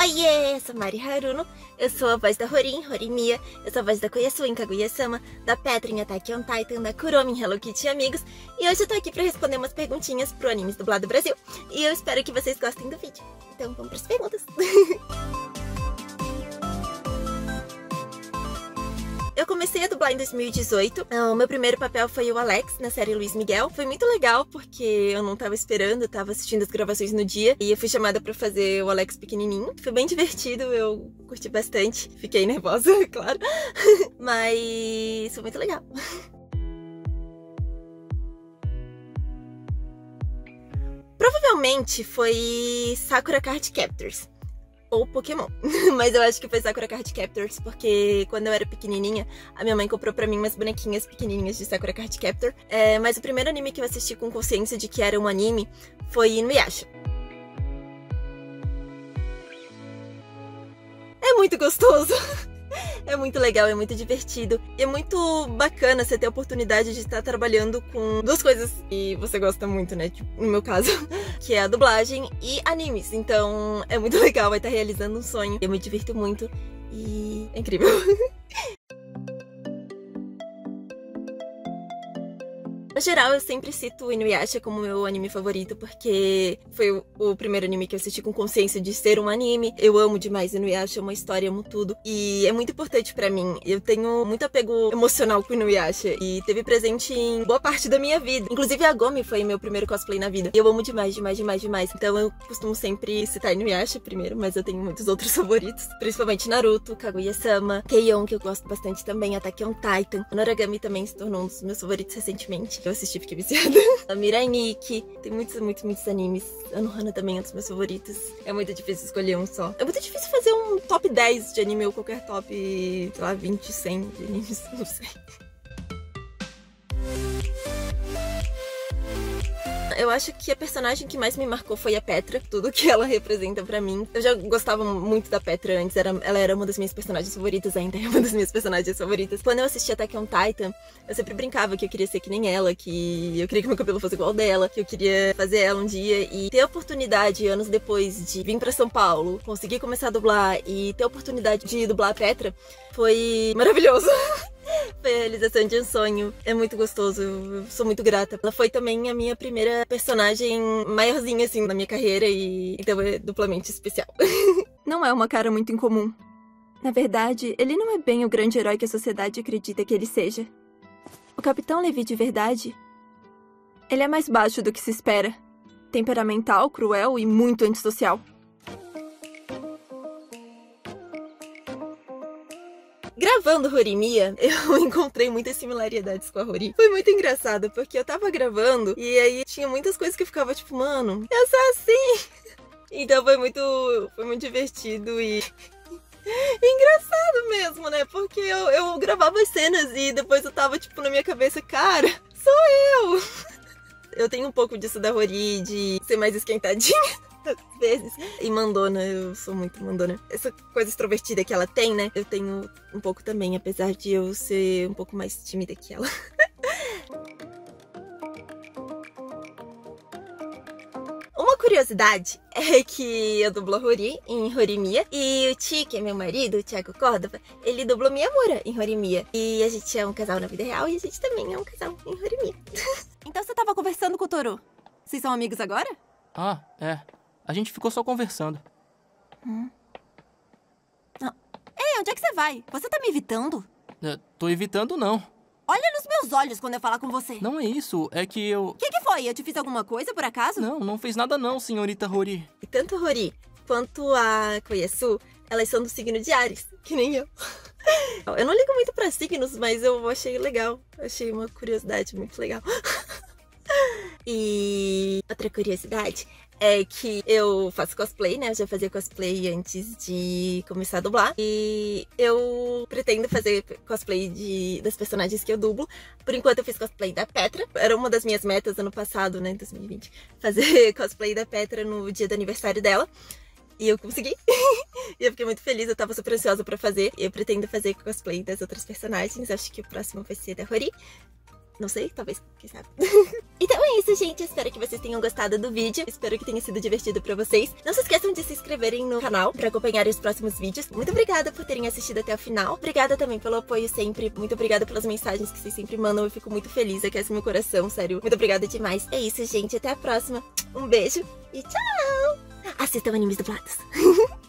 Oiê, eu sou Mari Haruno, eu sou a voz da Horin, Horimia, eu sou a voz da Koyasu em Kaguya-sama, da Petra em Attack on Titan, da Kuromi em Hello Kitty Amigos, e hoje eu tô aqui pra responder umas perguntinhas pro Animes Dublado Brasil, e eu espero que vocês gostem do vídeo. Então vamos pras perguntas. Eu comecei a dublar em 2018. O meu primeiro papel foi o Alex, na série Luiz Miguel. Foi muito legal, porque eu não tava esperando, eu tava assistindo as gravações no dia. E eu fui chamada para fazer o Alex pequenininho. Foi bem divertido, eu curti bastante. Fiquei nervosa, claro. Mas foi muito legal. Provavelmente foi Sakura Card Captors ou Pokémon. Mas eu acho que foi Sakura Card Captors, porque quando eu era pequenininha, a minha mãe comprou pra mim umas bonequinhas pequenininhas de Sakura Card Captor. É, mas o primeiro anime que eu assisti com consciência de que era um anime foi Inuyasha. É muito gostoso! É muito legal, é muito divertido. E é muito bacana você ter a oportunidade de estar trabalhando com duas coisas que você gosta muito, né? Tipo, no meu caso, que é a dublagem e animes. Então é muito legal, vai estar realizando um sonho. Eu me divirto muito e é incrível. No geral, eu sempre cito Inuyasha como meu anime favorito, porque foi o, primeiro anime que eu assisti com consciência de ser um anime. Eu amo demais Inuyasha, é uma história, amo tudo. E é muito importante para mim. Eu tenho muito apego emocional com Inuyasha e teve presente em boa parte da minha vida. Inclusive, a Gomi foi meu primeiro cosplay na vida. E eu amo demais, demais, demais, demais. Então eu costumo sempre citar Inuyasha primeiro, mas eu tenho muitos outros favoritos. Principalmente Naruto, Kaguya-sama, Keion, que eu gosto bastante também, Attack on Titan. Noragami também se tornou um dos meus favoritos recentemente eu assisti fiquei viciada. A Mirai Nikki, tem muitos, muitos, muitos animes. Anohana também é um dos meus favoritos. É muito difícil escolher um só. É muito difícil fazer um top 10 de anime ou qualquer top, sei lá, 20, 100 de animes, não sei. Eu acho que a personagem que mais me marcou foi a Petra, tudo que ela representa para mim. Eu já gostava muito da Petra antes, era, ela era uma das minhas personagens favoritas, ainda é uma das minhas personagens favoritas. Quando eu assistia Attack on Titan, eu sempre brincava que eu queria ser que nem ela, que eu queria que meu cabelo fosse igual dela, que eu queria fazer ela um dia e ter a oportunidade, anos depois, de vir para São Paulo, conseguir começar a dublar e ter a oportunidade de dublar a Petra, foi maravilhoso. Foi a realização de um sonho. É muito gostoso. Eu sou muito grata. Ela foi também a minha primeira personagem maiorzinha, assim, na minha carreira e então é duplamente especial. Não é uma cara muito incomum. Na verdade, ele não é bem o grande herói que a sociedade acredita que ele seja. O Capitão Levi de verdade. Ele é mais baixo do que se espera. Temperamental, cruel e muito antissocial. Gravando Rorimia, eu encontrei muitas similaridades com a Rori. Foi muito engraçado, porque eu tava gravando e aí tinha muitas coisas que eu ficava tipo, mano, eu sou assim. Então foi muito, foi muito divertido e engraçado mesmo, né? Porque eu, eu gravava as cenas e depois eu tava, tipo, na minha cabeça, cara, sou eu! Eu tenho um pouco disso da Rory, de ser mais esquentadinha às vezes. E mandona, eu sou muito mandona. Essa coisa extrovertida que ela tem, né? Eu tenho um pouco também, apesar de eu ser um pouco mais tímida que ela. Uma curiosidade é que eu dublo Rori em Rorimia e o Ti, que é meu marido, o Thiago Córdova, ele dublou Miyamura em Rorimia. E a gente é um casal na vida real e a gente também é um casal em Rorimia. então você tava conversando com o Toru? Vocês são amigos agora? Ah, é. A gente ficou só conversando. Hum. Não. Ei, onde é que você vai? Você tá me evitando? Eu tô evitando, não. Olha nos meus olhos quando eu falar com você. Não é isso, é que eu... O que, que foi? Eu te fiz alguma coisa, por acaso? Não, não fez nada não, senhorita Rori. E tanto Rori quanto a Koyasu, elas são do signo de Ares, que nem eu. Eu não ligo muito pra signos, mas eu achei legal. Achei uma curiosidade muito legal. E outra curiosidade é que eu faço cosplay, né? Eu já fazia cosplay antes de começar a dublar. E eu pretendo fazer cosplay de, das personagens que eu dublo. Por enquanto eu fiz cosplay da Petra. Era uma das minhas metas ano passado, né? 2020. Fazer cosplay da Petra no dia do aniversário dela. E eu consegui. e eu fiquei muito feliz, eu tava super ansiosa pra fazer. Eu pretendo fazer cosplay das outras personagens. Acho que o próximo vai ser da Rory. Não sei, talvez, quem sabe. então é isso, gente. Espero que vocês tenham gostado do vídeo. Espero que tenha sido divertido pra vocês. Não se esqueçam de se inscreverem no canal pra acompanharem os próximos vídeos. Muito obrigada por terem assistido até o final. Obrigada também pelo apoio sempre. Muito obrigada pelas mensagens que vocês sempre mandam. Eu fico muito feliz, aquece meu coração, sério. Muito obrigada demais. É isso, gente. Até a próxima. Um beijo e tchau! Assistam animes dublados.